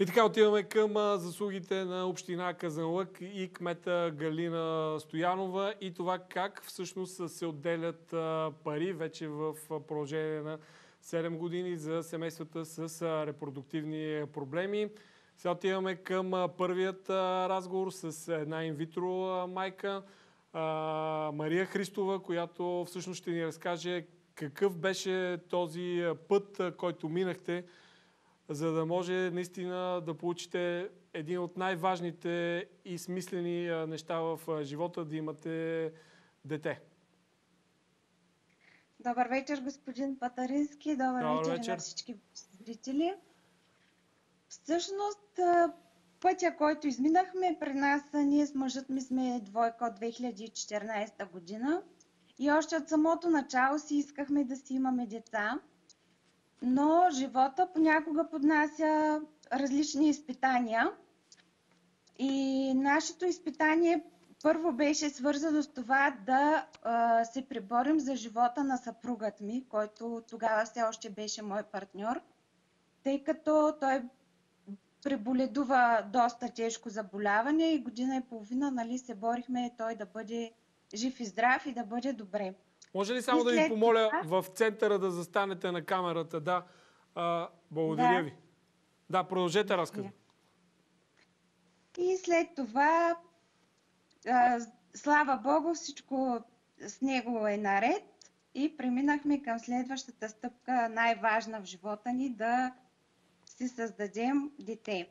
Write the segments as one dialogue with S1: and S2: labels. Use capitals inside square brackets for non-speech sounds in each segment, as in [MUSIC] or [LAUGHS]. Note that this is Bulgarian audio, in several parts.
S1: И така отиваме към заслугите на община Казанлък и кмета Галина Стоянова и това как всъщност се отделят пари вече в продължение на 7 години за семействата с репродуктивни проблеми. Сега отиваме към първият разговор с една инвитро майка, Мария Христова, която всъщност ще ни разкаже какъв беше този път, който минахте, за да може наистина да получите един от най-важните и смислени неща в живота, да имате дете.
S2: Добър вечер, господин Патарински. Добър, Добър вечер, вечер на всички зрители. Всъщност, пътя, който изминахме при нас, ние с мъжът ми сме двойка от 2014 година. И още от самото начало си искахме да си имаме деца. Но живота понякога поднася различни изпитания. И нашето изпитание първо беше свързано с това да а, се преборим за живота на съпругът ми, който тогава все още беше мой партньор, тъй като той преболедува доста тежко заболяване и година и половина нали, се борихме той да бъде жив и здрав и да бъде добре.
S1: Може ли само да ви помоля в центъра да застанете на камерата? Да. А, благодаря да. ви. Да, продължете разказа.
S2: И след това, а, слава Богу, всичко с него е наред и преминахме към следващата стъпка, най-важна в живота ни, да си създадем дете.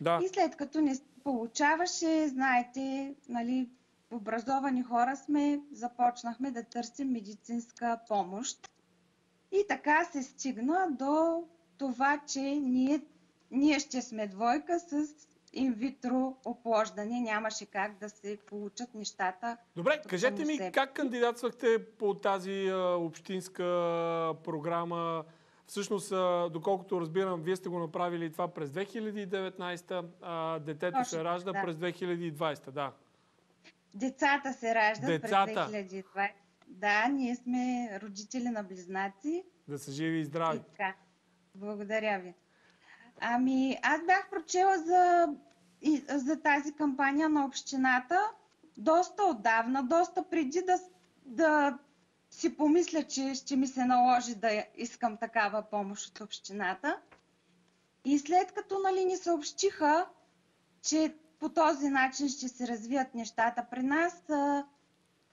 S2: Да. И след като не получаваше, знаете, нали, образовани хора сме, започнахме да търсим медицинска помощ. И така се стигна до това, че ние, ние ще сме двойка с инвитро оплождане. Нямаше как да се получат нещата.
S1: Добре, кажете ми как кандидатствахте по тази а, общинска програма? Всъщност, а, доколкото разбирам, вие сте го направили това през 2019, а детето Точно, се ражда да. през 2020, да.
S2: Децата се раждат Децата. през 2020. Да, ние сме родители на близнаци.
S1: Да са живи и здрави. И така.
S2: Благодаря ви. Ами, аз бях прочела за, и, за тази кампания на общината доста отдавна, доста преди да, да си помисля, че ще ми се наложи да искам такава помощ от общината. И след като нали, ни съобщиха, че по този начин ще се развият нещата при нас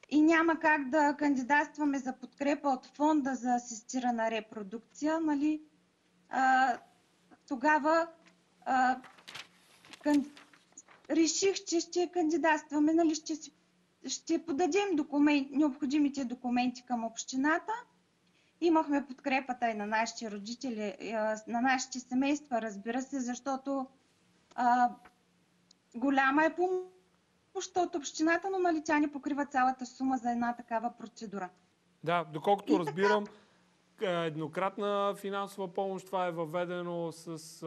S2: и няма как да кандидатстваме за подкрепа от фонда за асистирана репродукция, нали? А, тогава а, кан... реших, че ще кандидатстваме, нали? ще, си... ще подадем документ, необходимите документи към общината. Имахме подкрепата и на нашите родители, на нашите семейства, разбира се, защото а, голяма е помощта от общината, но нали тя не покрива цялата сума за една такава процедура.
S1: Да, доколкото и разбирам, така... еднократна финансова помощ, това е въведено с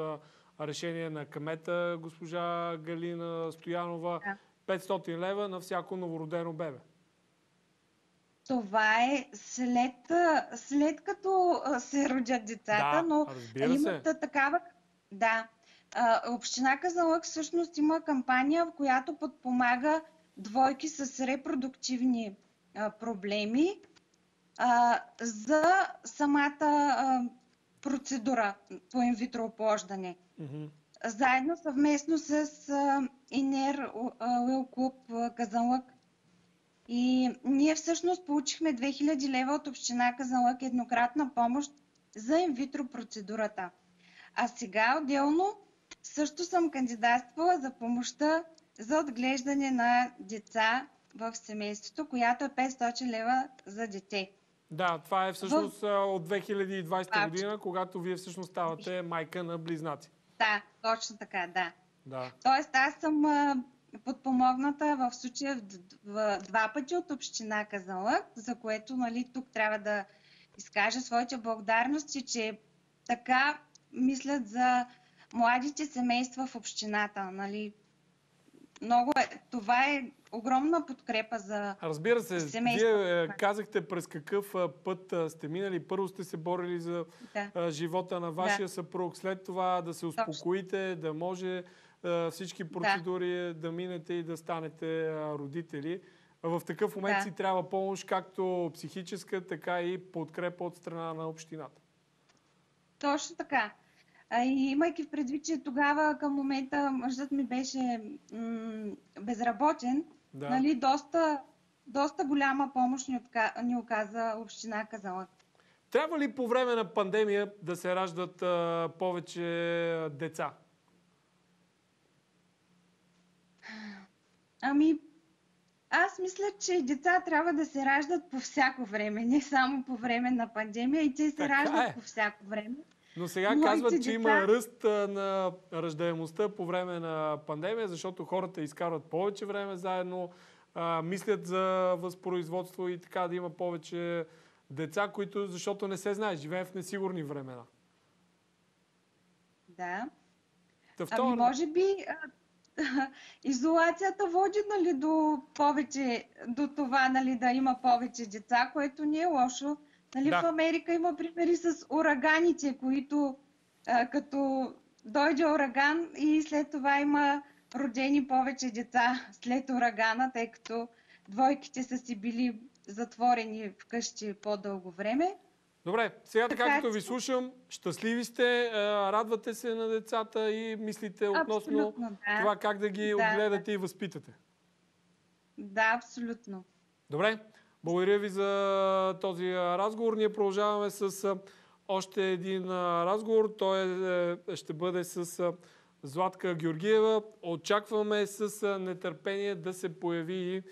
S1: решение на камета госпожа Галина Стоянова. Да. 500 лева на всяко новородено бебе.
S2: Това е след, след като се родят децата, да, но имат такава... Да, Община Казанлък всъщност има кампания, в която подпомага двойки с репродуктивни проблеми за самата процедура по инвитро оплождане. Mm-hmm. Заедно съвместно с Инер Уил Клуб Казанлък. И ние всъщност получихме 2000 лева от Община Казанлък еднократна помощ за инвитро процедурата. А сега отделно също съм кандидатствала за помощта за отглеждане на деца в семейството, която е 500 лева за дете.
S1: Да, това е всъщност в... от 2020 година, когато вие всъщност ставате майка на близнаци.
S2: Да, точно така, да. да. Тоест аз съм подпомогната в случая в, в, два пъти от община Казанлък, за което нали, тук трябва да изкажа своите благодарности, че така мислят за младите семейства в общината. Нали? Много е, това е огромна подкрепа за
S1: Разбира се,
S2: семейство.
S1: вие е, казахте през какъв е, път е, сте минали. Първо сте се борили за
S2: да.
S1: е, живота на вашия
S2: Да.
S1: съпруг, след това да се успокоите, да може е, всички процедури да минете и да станете е, родители. В такъв момент
S2: Да.
S1: си трябва помощ, както психическа, така и подкрепа от страна на общината.
S2: Точно така. И имайки предвид, че тогава към момента мъжът ми беше м- безработен,
S1: Да.
S2: нали, доста, доста голяма помощ ни, отка... ни оказа община Казанлък.
S1: Трябва ли по време на пандемия да се раждат а, повече деца?
S2: Ами, аз мисля, че деца трябва да се раждат по всяко време, не само по време на пандемия, и те се
S1: Така
S2: раждат
S1: е.
S2: по всяко време.
S1: Но сега
S2: Моите
S1: казват, че
S2: деца-
S1: има ръст на раждаемостта по време на пандемия, защото хората изкарват повече време заедно, а, мислят за възпроизводство и така да има повече деца, които, защото не се знае, живеем в несигурни времена.
S2: Да.
S1: Та
S2: Ами,
S1: второ,
S2: може би [LAUGHS] изолацията води нали, до повече, до това нали, да има повече деца, което не е лошо. Нали,
S1: Да.
S2: В Америка има примери с ураганите, които а, като дойде ураган и след това има родени повече деца след урагана, тъй като двойките са си били затворени вкъщи по-дълго време.
S1: добре, сега така като ви слушам, щастливи сте, радвате се на децата и мислите относно
S2: Абсолютно, да.
S1: това как да ги
S2: Да,
S1: отгледате и възпитате.
S2: Да, абсолютно.
S1: Добре, благодаря ви за този разговор. Ние продължаваме с още един разговор. Той е, е, ще бъде с Златка Георгиева. Очакваме с нетърпение да се появи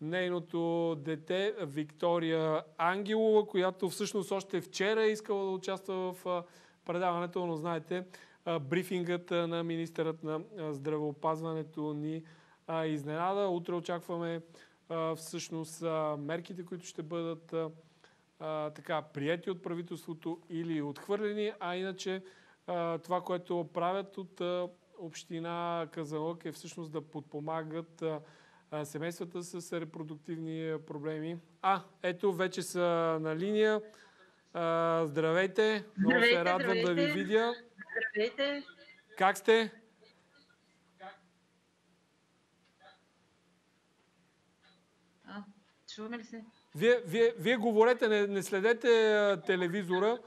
S1: нейното дете Виктория Ангелова, която всъщност още вчера е искала да участва в предаването, но знаете, брифингът на министърът на здравеопазването ни изненада. Утре очакваме а, всъщност а, мерките, които ще бъдат а, така прияти от правителството или отхвърлени, а иначе а, това, което правят от а, община Казанлък е всъщност да подпомагат а, а, семействата с репродуктивни проблеми. А, ето, вече са на линия. А, здравейте! Много се
S3: Здравейте,
S1: радвам да ви
S3: здравейте.
S1: видя.
S3: Здравейте!
S1: Как сте?
S3: А, чуваме ли се?
S1: Вие, вие, вие говорете, не, не следете а, телевизора.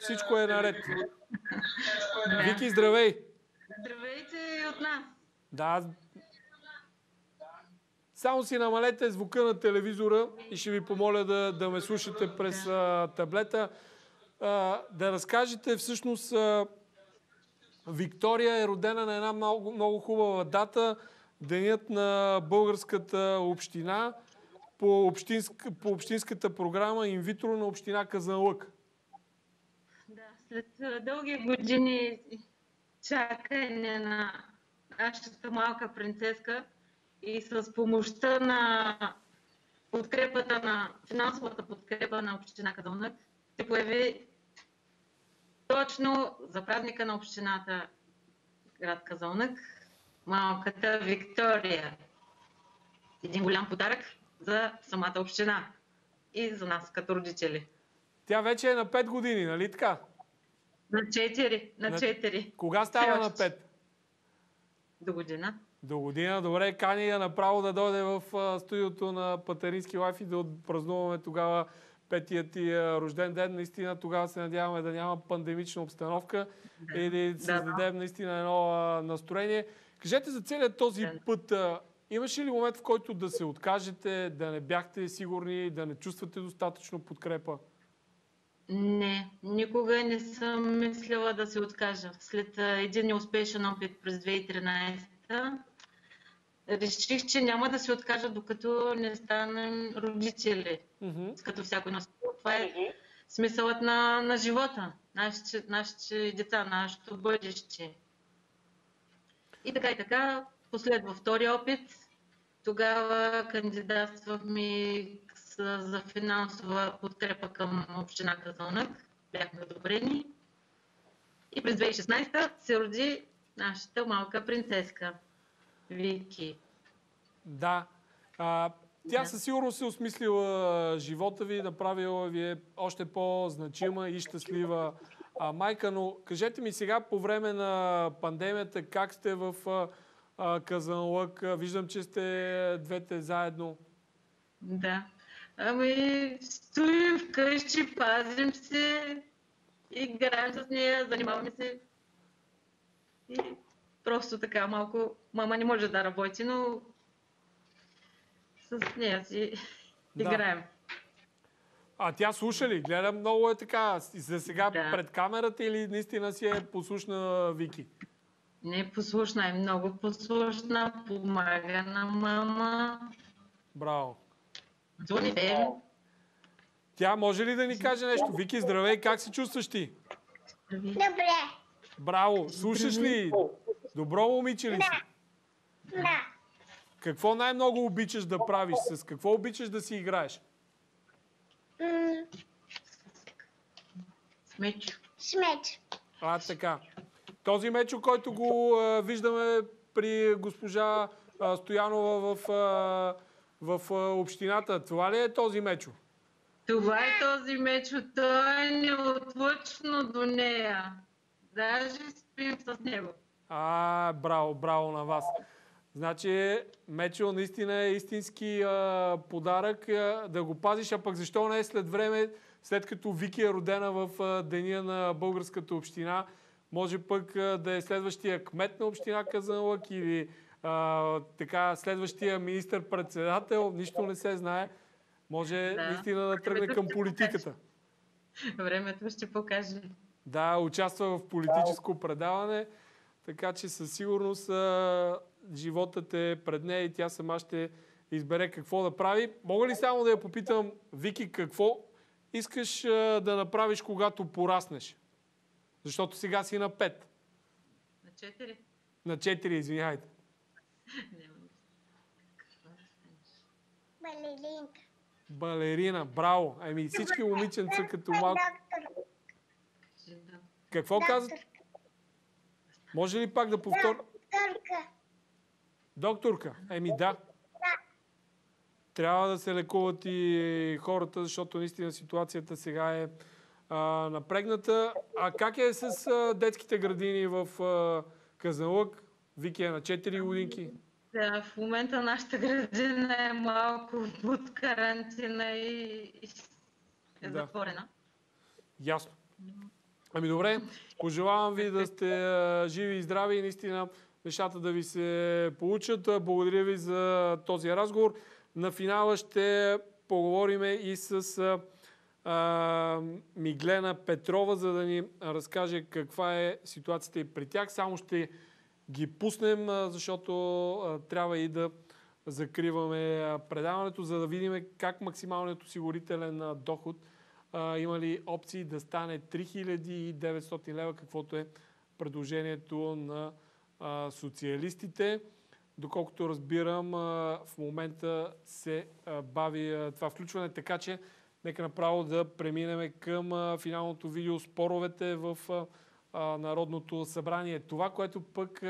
S1: Всичко е наред. Вики, здравей!
S3: Здравейте от нас!
S1: Да. Само си намалете звука на телевизора и ще ви помоля да, да ме слушате през а, таблета. А, да разкажете всъщност а, Виктория е родена на една много, много хубава дата. Денят на българската община по, общинск, по общинската програма инвитро на община Казанлък.
S3: Да, след дълги години чакане на нашата малка принцеска и с помощта на подкрепата на финансовата подкрепа на община Казанлък се появи точно за празника на общината град Казанлък малката Виктория. Един голям подарък за самата община и за нас като родители.
S1: Тя вече е на 5 години, нали така?
S3: На 4. На
S1: На-
S3: 4.
S1: Кога става на
S3: още.
S1: 5?
S3: До година.
S1: До година, добре, кани я направо да дойде в студиото на Патерински лайф и да отпразнуваме тогава петият ти рожден ден. Наистина тогава се надяваме да няма пандемична обстановка и да
S3: Да.
S1: създадем наистина едно настроение. Кажете за целият този
S3: Да.
S1: път, имаше ли момент в който да се откажете, да не бяхте сигурни, да не чувствате достатъчно подкрепа?
S3: Не, никога не съм мислила да се откажа. След един неуспешен опит през 2013 реших, че няма да се откажа, докато не станем родители.
S1: Мгм.
S3: Като всяко едно. Това е смисълът на, на живота. Нашите, нашите деца, нашето бъдеще. И така и така, последва втори опит. Тогава кандидатствахме за финансова подкрепа към община Казанлък. Бяхме одобрени. И през 2016 се роди нашата малка принцеска Вики.
S1: Да. А, тя
S3: Да.
S1: със сигурност се осмислила живота ви, направила ви е още по-значима и щастлива а, майка, но кажете ми сега по време на пандемията как сте в а, а, Казанлък? Виждам, че сте двете заедно.
S3: Да. Ами, стоим вкъщи, пазим се, играем с нея, занимаваме се. И просто така малко, мама не може да работи, но с нея си
S1: Да.
S3: играем.
S1: А тя слуша ли? Гледа много е така. За сега
S3: Да.
S1: пред камерата или наистина си е послушна Вики?
S3: Не е послушна, е много послушна, помага на мама.
S1: Браво.
S3: Донете.
S1: Тя може ли да ни каже нещо? Вики, здравей, как се чувстваш ти?
S4: Добре.
S1: Браво, слушаш ли? Добро момиче ли си?
S4: Да.
S1: Какво най-много обичаш да правиш? С какво обичаш да си играеш?
S4: М,
S3: Смечо.
S4: Смеч.
S1: А, така. Този мечо, който го а, виждаме при госпожа а, Стоянова в, а, в а, общината, това ли е този мечо?
S3: Това е този меч, той е неотлъчно до нея. Даже спим с него.
S1: А, браво, браво на вас. Значи, Мечо наистина е истински а, подарък а, да го пазиш, а пък защо не след време, след като Вики е родена в а, деня на българската община, може пък да е следващия кмет на община Казанлък или а, така следващия министър-председател, нищо не се знае. Може
S3: Да.
S1: наистина да тръгне към политиката.
S3: Времето ще покаже.
S1: Да, участва в политическо предаване, така че със сигурност а, животът е пред нея и тя сама ще избере какво да прави. Мога ли само да я попитам, Вики, какво искаш а, да направиш, когато пораснеш? Защото сега си на 5.
S3: На четири?
S1: На 4, извиняйте. [LAUGHS]
S3: Няма нищо. Какво да станеш?
S4: Балеринка.
S1: Балерина, браво. Ами всички момиченца като малко. Какво казват? Може ли пак да повторя?
S4: Докторка.
S1: Докторка, еми да. Трябва да се лекуват и хората, защото наистина ситуацията сега е а, напрегната. А как е с а, детските градини в а, Казанлък? Вики е на 4 годинки.
S3: Да, в момента нашата градина е малко под карантина и, е
S1: Да.
S3: затворена.
S1: Ясно. Ами добре, пожелавам ви да сте а, живи и здрави и наистина нещата да ви се получат. Благодаря ви за този разговор. На финала ще поговорим и с а, Миглена Петрова, за да ни разкаже каква е ситуацията и при тях. Само ще ги пуснем, защото а, трябва и да закриваме предаването, за да видим как максималният осигурителен доход а, има ли опции да стане 3900 лева, каквото е предложението на а, социалистите. Доколкото разбирам, а, в момента се бави това включване, така че нека направо да преминем към финалното видео споровете в Народното събрание. Това, което пък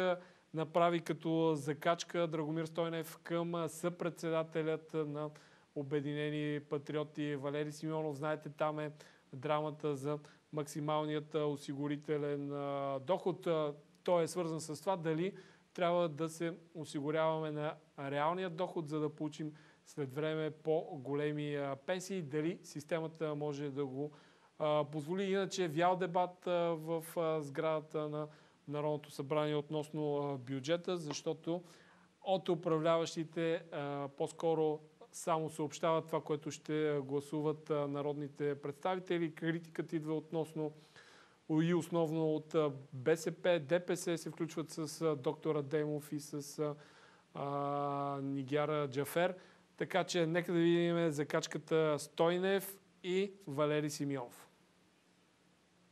S1: направи като закачка Драгомир Стойнев към съпредседателят на Обединени патриоти Валери Симеонов. Знаете, там е драмата за максималният осигурителен доход. Той е свързан с това дали трябва да се осигуряваме на реалния доход, за да получим след време по-големи пенсии. Дали системата може да го позволи. Иначе вял дебат в сградата на Народното събрание относно бюджета, защото от управляващите по-скоро само съобщават това, което ще гласуват народните представители. Критикът идва относно и основно от БСП, ДПС се включват с а, доктор Адемов и с Нигяра Джафер. Така че нека да видим закачката Стойнев и Валери Симеонов.